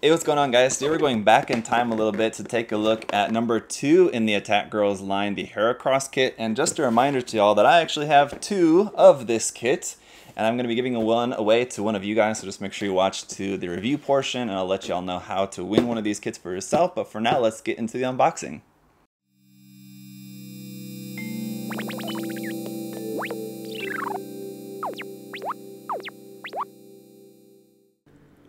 Hey, what's going on guys? Today we're going back in time a little bit to take a look at number two in the Attack Girls line, the Heracross kit. And just a reminder to y'all that I actually have two of this kit. And I'm going to be giving one away to one of you guys, so just make sure you watch to the review portion and I'll let y'all know how to win one of these kits for yourself. But for now, let's get into the unboxing.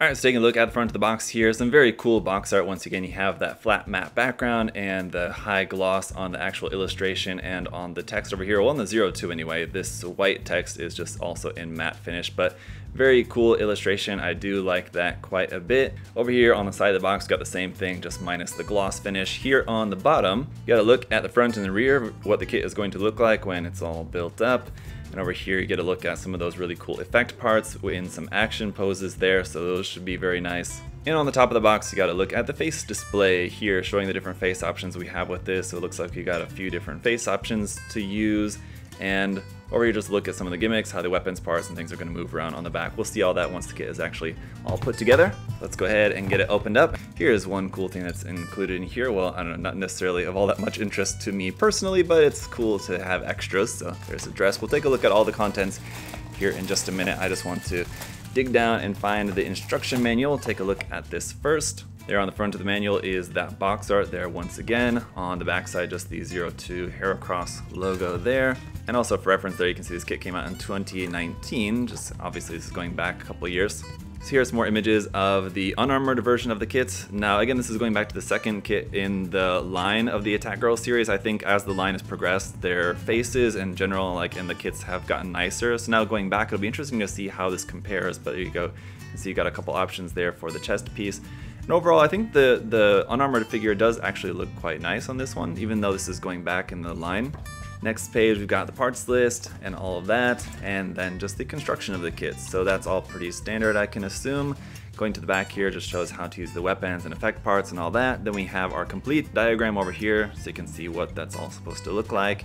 Alright, so taking a look at the front of the box here, some very cool box art. Once again, you have that flat matte background and the high gloss on the actual illustration and on the text over here. Well, on the 02 anyway, this white text is just also in matte finish, but very cool illustration. I do like that quite a bit. Over here on the side of the box, got the same thing, just minus the gloss finish. Here on the bottom, you gotta look at the front and the rear, what the kit is going to look like when it's all built up. And over here you get a look at some of those really cool effect parts in some action poses there, so those should be very nice. And on the top of the box you got to look at the face display here showing the different face options we have with this. So it looks like you got a few different face options to use and or you just look at some of the gimmicks, how the weapons parts and things are going to move around on the back. We'll see all that once the kit is actually all put together. Let's go ahead and get it opened up. Here's one cool thing that's included in here. Well, I don't know, not necessarily of all that much interest to me personally, but it's cool to have extras. So there's a dress. We'll take a look at all the contents here in just a minute. I just want to dig down and find the instruction manual. Take a look at this first. There on the front of the manual is that box art there once again. On the back side, just the 02 Heracross logo there. And also for reference there, you can see this kit came out in 2019, just obviously this is going back a couple years. So here's more images of the unarmored version of the kit. Now again, this is going back to the second kit in the line of the Attack Girl series. I think as the line has progressed, their faces in general, like in the kits, have gotten nicer. So now going back, it'll be interesting to see how this compares. But there you go. You see you got a couple options there for the chest piece. And overall, I think the, the unarmored figure does actually look quite nice on this one, even though this is going back in the line. Next page, we've got the parts list and all of that, and then just the construction of the kits. So that's all pretty standard, I can assume. Going to the back here just shows how to use the weapons and effect parts and all that. Then we have our complete diagram over here, so you can see what that's all supposed to look like.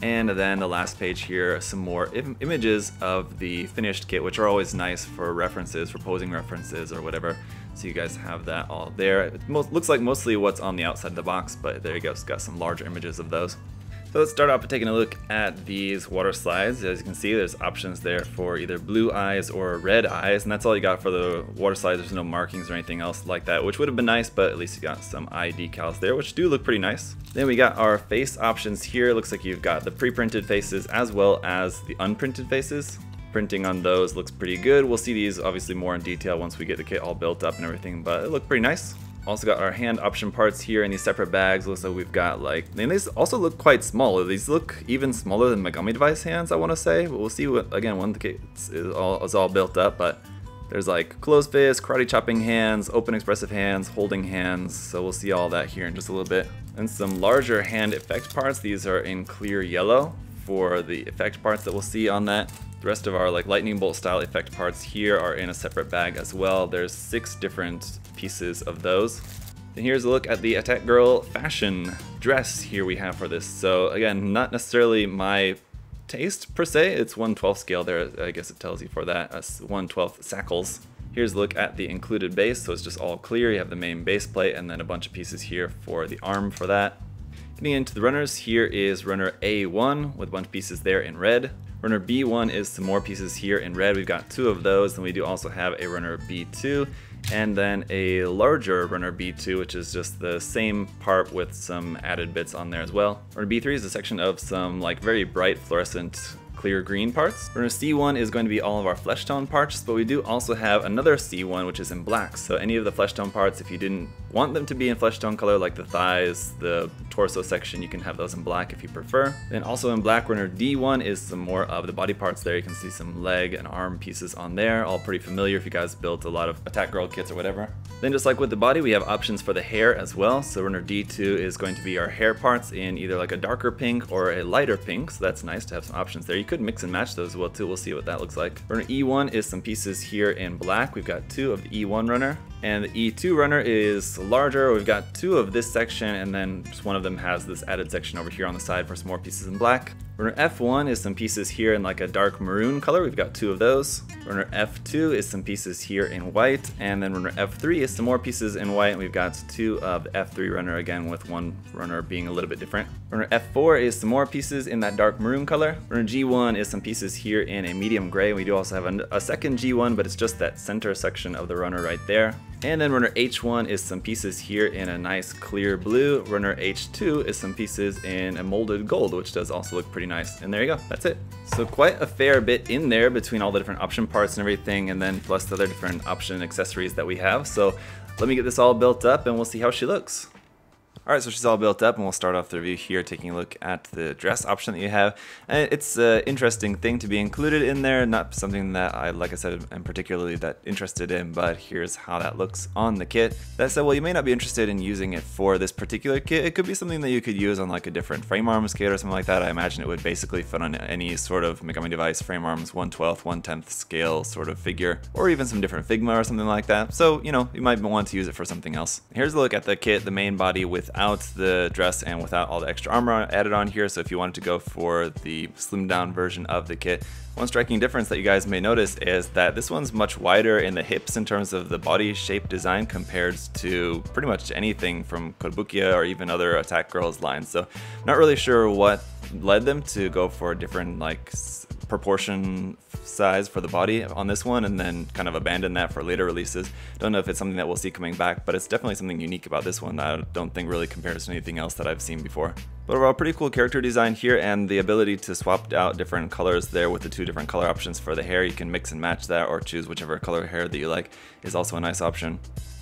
And then the last page here, some more Im images of the finished kit, which are always nice for references, for posing references or whatever. So you guys have that all there. It looks like mostly what's on the outside of the box, but there you go, it's got some larger images of those. So let's start off by taking a look at these water slides. As you can see, there's options there for either blue eyes or red eyes, and that's all you got for the water slides. There's no markings or anything else like that, which would have been nice, but at least you got some eye decals there, which do look pretty nice. Then we got our face options here. It looks like you've got the pre-printed faces as well as the unprinted faces. Printing on those looks pretty good. We'll see these obviously more in detail once we get the kit all built up and everything, but it looked pretty nice. Also got our hand option parts here in these separate bags. Looks like we've got like, and these also look quite small. These look even smaller than Megami Device hands, I want to say. But we'll see what, again, when the kit is all, is all built up. But there's like closed fist, karate chopping hands, open expressive hands, holding hands. So we'll see all that here in just a little bit. And some larger hand effect parts. These are in clear yellow for the effect parts that we'll see on that. The rest of our like lightning bolt style effect parts here are in a separate bag as well. There's six different pieces of those. And here's a look at the Attack Girl fashion dress here we have for this. So again, not necessarily my taste per se, it's 1 12th scale there, I guess it tells you for that, uh, 1 12th sackles. Here's a look at the included base, so it's just all clear, you have the main base plate and then a bunch of pieces here for the arm for that. Getting into the runners, here is runner A1 with a bunch of pieces there in red. Runner B1 is some more pieces here in red. We've got two of those, and we do also have a runner B2 and then a larger runner B2, which is just the same part with some added bits on there as well. Runner B3 is a section of some like very bright fluorescent clear green parts. Runner C1 is going to be all of our flesh tone parts, but we do also have another C1 which is in black. So any of the flesh tone parts, if you didn't want them to be in flesh tone color like the thighs, the torso section, you can have those in black if you prefer. Then also in black runner D1 is some more of the body parts there. You can see some leg and arm pieces on there, all pretty familiar if you guys built a lot of Attack Girl kits or whatever. Then just like with the body, we have options for the hair as well. So runner D2 is going to be our hair parts in either like a darker pink or a lighter pink. So that's nice to have some options there. You could mix and match those well too. We'll see what that looks like. Runner E1 is some pieces here in black. We've got two of the E1 runner. And the E2 runner is larger. We've got two of this section and then just one of them has this added section over here on the side for some more pieces in black. Runner F1 is some pieces here in like a dark maroon color. We've got two of those. Runner F2 is some pieces here in white. And then runner F3 is some more pieces in white. And we've got two of F3 runner again with one runner being a little bit different. Runner F4 is some more pieces in that dark maroon color. Runner G1 is some pieces here in a medium gray. We do also have a, a second G1, but it's just that center section of the runner right there. And then runner H1 is some pieces here in a nice clear blue. Runner H2 is some pieces in a molded gold, which does also look pretty nice. And there you go, that's it. So quite a fair bit in there between all the different option parts and everything, and then plus the other different option accessories that we have. So let me get this all built up and we'll see how she looks. Alright, so she's all built up and we'll start off the review here taking a look at the dress option that you have. And it's an interesting thing to be included in there, not something that I, like I said, am particularly that interested in, but here's how that looks on the kit. That said, well, you may not be interested in using it for this particular kit. It could be something that you could use on like a different frame arms kit or something like that. I imagine it would basically fit on any sort of Megami device frame arms 1 12th, 1 10th scale sort of figure, or even some different Figma or something like that. So, you know, you might want to use it for something else. Here's a look at the kit, the main body with without the dress and without all the extra armor added on here. So if you wanted to go for the slimmed down version of the kit, one striking difference that you guys may notice is that this one's much wider in the hips in terms of the body shape design compared to pretty much anything from Kotobukiya or even other Attack Girls lines. So not really sure what led them to go for a different like proportion size for the body on this one and then kind of abandon that for later releases. Don't know if it's something that we'll see coming back, but it's definitely something unique about this one that I don't think really compares to anything else that I've seen before. But overall, pretty cool character design here and the ability to swap out different colors there with the two different color options for the hair. You can mix and match that or choose whichever color hair that you like is also a nice option.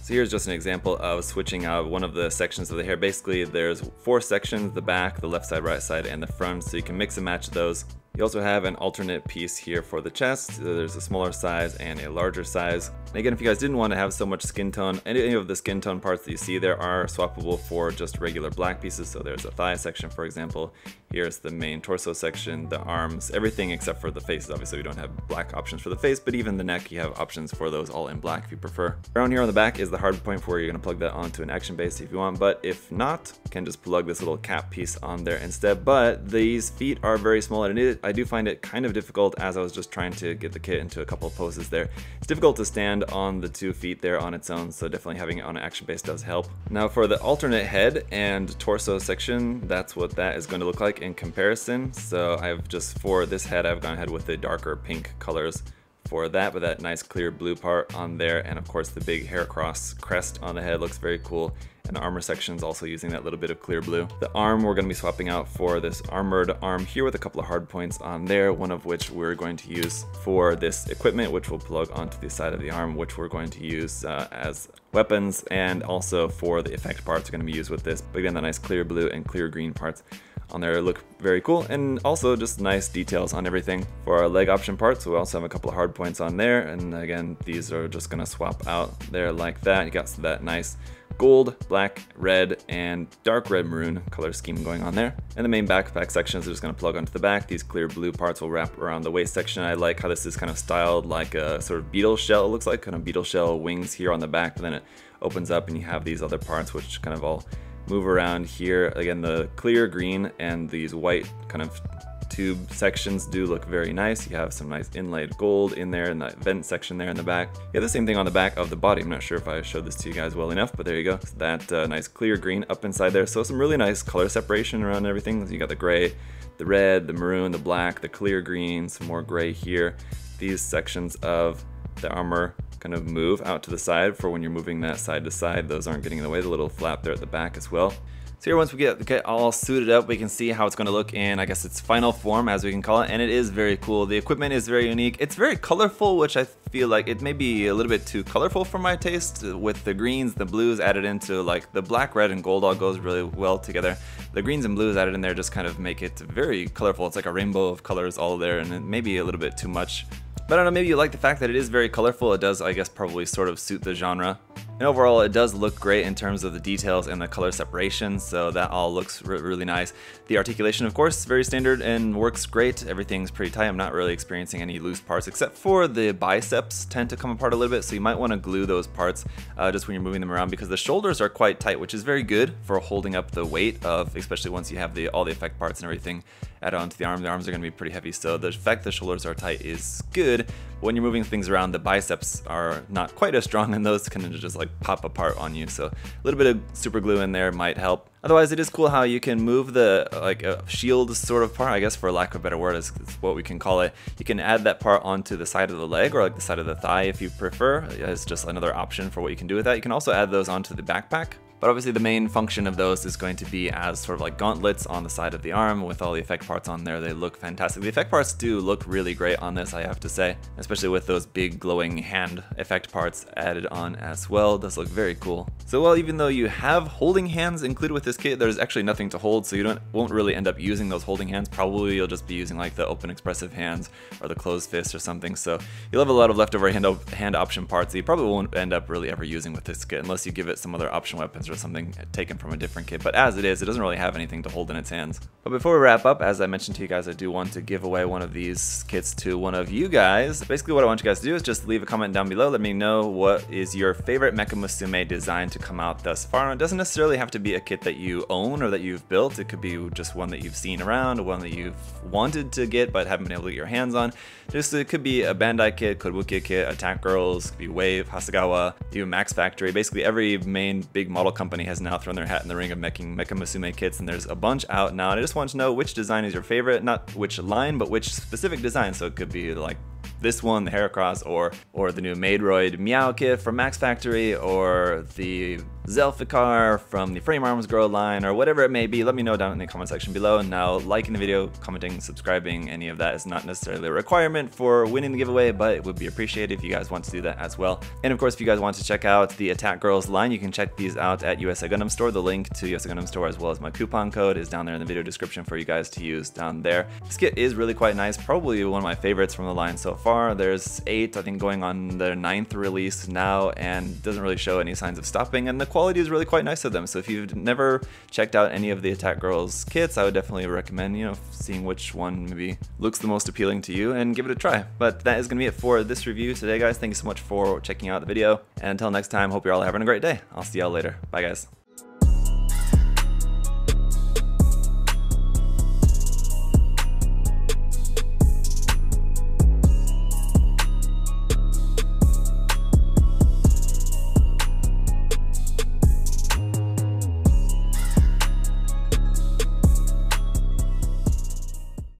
So here's just an example of switching out one of the sections of the hair. Basically, there's four sections, the back, the left side, right side, and the front, so you can mix and match those you also have an alternate piece here for the chest. There's a smaller size and a larger size. And again, if you guys didn't want to have so much skin tone, any of the skin tone parts that you see there are swappable for just regular black pieces. So there's a thigh section, for example. Here's the main torso section, the arms, everything except for the face. Obviously, we don't have black options for the face, but even the neck, you have options for those all in black if you prefer. Around here on the back is the hard point for where you're going to plug that onto an action base if you want, but if not, you can just plug this little cap piece on there instead. But these feet are very small and it I do find it kind of difficult as I was just trying to get the kit into a couple of poses there. It's difficult to stand on the two feet there on its own, so definitely having it on an action base does help. Now for the alternate head and torso section, that's what that is going to look like in comparison. So I've just, for this head, I've gone ahead with the darker pink colors for that, but that nice clear blue part on there, and of course the big Heracross crest on the head looks very cool and the armor section is also using that little bit of clear blue. The arm we're going to be swapping out for this armored arm here with a couple of hard points on there, one of which we're going to use for this equipment, which will plug onto the side of the arm, which we're going to use uh, as weapons, and also for the effect parts are going to be used with this. But again, the nice clear blue and clear green parts on there look very cool and also just nice details on everything. For our leg option parts, we also have a couple of hard points on there and again these are just gonna swap out there like that. You got that nice gold, black, red, and dark red maroon color scheme going on there. And the main backpack sections are just going to plug onto the back. These clear blue parts will wrap around the waist section. I like how this is kind of styled like a sort of beetle shell. It looks like kind of beetle shell wings here on the back, but then it opens up and you have these other parts which kind of all move around here. Again, the clear green and these white kind of tube sections do look very nice. You have some nice inlaid gold in there in that vent section there in the back. You have the same thing on the back of the body. I'm not sure if I showed this to you guys well enough, but there you go. So that uh, nice clear green up inside there. So some really nice color separation around everything. You got the gray, the red, the maroon, the black, the clear green, some more gray here. These sections of the armor kind of move out to the side for when you're moving that side to side. Those aren't getting in the way. The little flap there at the back as well. So here once we get, get all suited up, we can see how it's going to look in, I guess its final form as we can call it, and it is very cool. The equipment is very unique. It's very colorful, which I feel like it may be a little bit too colorful for my taste, with the greens, the blues added into, like the black, red, and gold all goes really well together. The greens and blues added in there just kind of make it very colorful. It's like a rainbow of colors all there, and it may be a little bit too much. But I don't know, maybe you like the fact that it is very colorful. It does, I guess, probably sort of suit the genre. And overall, it does look great in terms of the details and the color separation, so that all looks re really nice. The articulation, of course, very standard and works great. Everything's pretty tight. I'm not really experiencing any loose parts, except for the biceps tend to come apart a little bit, so you might want to glue those parts uh, just when you're moving them around because the shoulders are quite tight, which is very good for holding up the weight of, especially once you have the all the effect parts and everything add onto the arm. The arms are going to be pretty heavy, so the fact the shoulders are tight is good. When you're moving things around, the biceps are not quite as strong, and those can just like pop apart on you. So a little bit of super glue in there might help. Otherwise, it is cool how you can move the like a shield sort of part, I guess for lack of a better word is, is what we can call it. You can add that part onto the side of the leg or like the side of the thigh if you prefer. It's just another option for what you can do with that. You can also add those onto the backpack but obviously the main function of those is going to be as sort of like gauntlets on the side of the arm with all the effect parts on there. They look fantastic. The effect parts do look really great on this, I have to say, especially with those big glowing hand effect parts added on as well. It does look very cool. So well, even though you have holding hands included with this kit, there's actually nothing to hold, so you don't won't really end up using those holding hands. Probably you'll just be using like the open expressive hands or the closed fist or something. So you'll have a lot of leftover hand, hand option parts that you probably won't end up really ever using with this kit unless you give it some other option weapons or something taken from a different kit. But as it is, it doesn't really have anything to hold in its hands. But before we wrap up, as I mentioned to you guys, I do want to give away one of these kits to one of you guys. Basically what I want you guys to do is just leave a comment down below. Let me know what is your favorite Mecha Musume design to come out thus far. And it doesn't necessarily have to be a kit that you own or that you've built. It could be just one that you've seen around, one that you've wanted to get but haven't been able to get your hands on. Just it could be a Bandai kit, Kotobukiya kit, Attack Girls, could be Wave, Hasegawa, even Max Factory. Basically every main big model company has now thrown their hat in the ring of making Mecha Musume kits and there's a bunch out now. And I just want to know which design is your favorite, not which line, but which specific design. So it could be like this one, the Heracross, or or the new Maidroid Meow kit from Max Factory, or the Zelfikar from the Frame Arms Girl line, or whatever it may be, let me know down in the comment section below. And now, liking the video, commenting, subscribing, any of that is not necessarily a requirement for winning the giveaway, but it would be appreciated if you guys want to do that as well. And of course, if you guys want to check out the Attack Girls line, you can check these out at USA Gundam Store. The link to USA Gundam Store as well as my coupon code is down there in the video description for you guys to use down there. This kit is really quite nice, probably one of my favorites from the line so far. There's eight, I think, going on their ninth release now, and doesn't really show any signs of stopping, and the quality is really quite nice of them. So if you've never checked out any of the Attack Girls kits, I would definitely recommend, you know, seeing which one maybe looks the most appealing to you and give it a try. But that is to be it for this review today, guys. Thank you so much for checking out the video. And until next time, hope you're all having a great day. I'll see y'all later. Bye, guys.